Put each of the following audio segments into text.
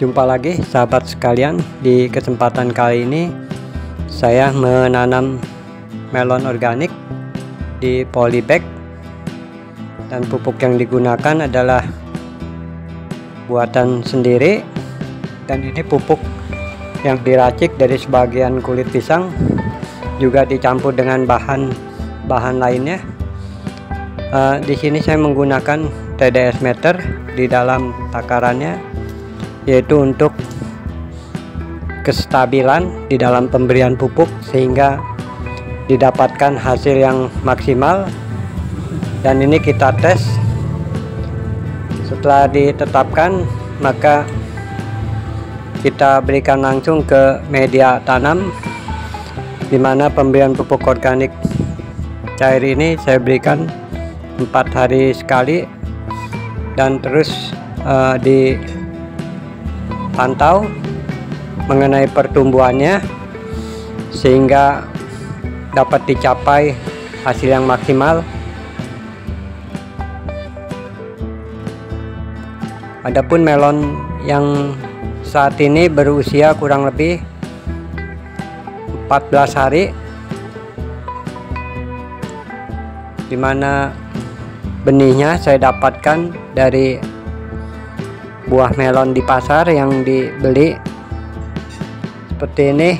Jumpa lagi sahabat sekalian. Di kesempatan kali ini Saya menanam melon organik Di polybag. Dan pupuk yang digunakan adalah Buatan sendiri. Dan ini pupuk yang diracik dari sebagian kulit pisang. Juga dicampur dengan bahan bahan lainnya. Uh, Di sini saya menggunakan TDS meter di dalam takarannya yaitu untuk kestabilan di dalam pemberian pupuk sehingga didapatkan hasil yang maksimal. Dan ini kita tes. Setelah ditetapkan maka kita berikan langsung ke media tanam di mana pemberian pupuk organik cair ini saya berikan empat hari sekali dan terus uh, di pantau mengenai pertumbuhannya sehingga dapat dicapai hasil yang maksimal. Adapun melon yang saat ini berusia kurang lebih 14 hari di mana benihnya saya dapatkan dari buah melon di pasar yang dibeli. Seperti ini.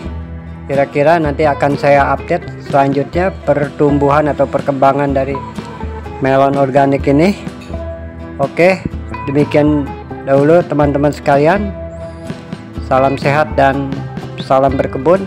Kira-kira nanti akan saya update selanjutnya pertumbuhan atau perkembangan dari melon organik ini. Oke demikian dahulu teman-teman sekalian. Salam sehat dan salam berkebun